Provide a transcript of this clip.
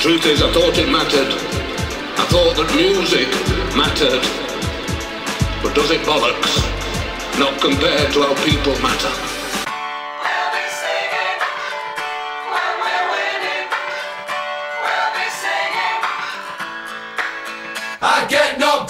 Truth is, I thought it mattered. I thought that music mattered. But does it bollocks? Not compared to how people matter. I get no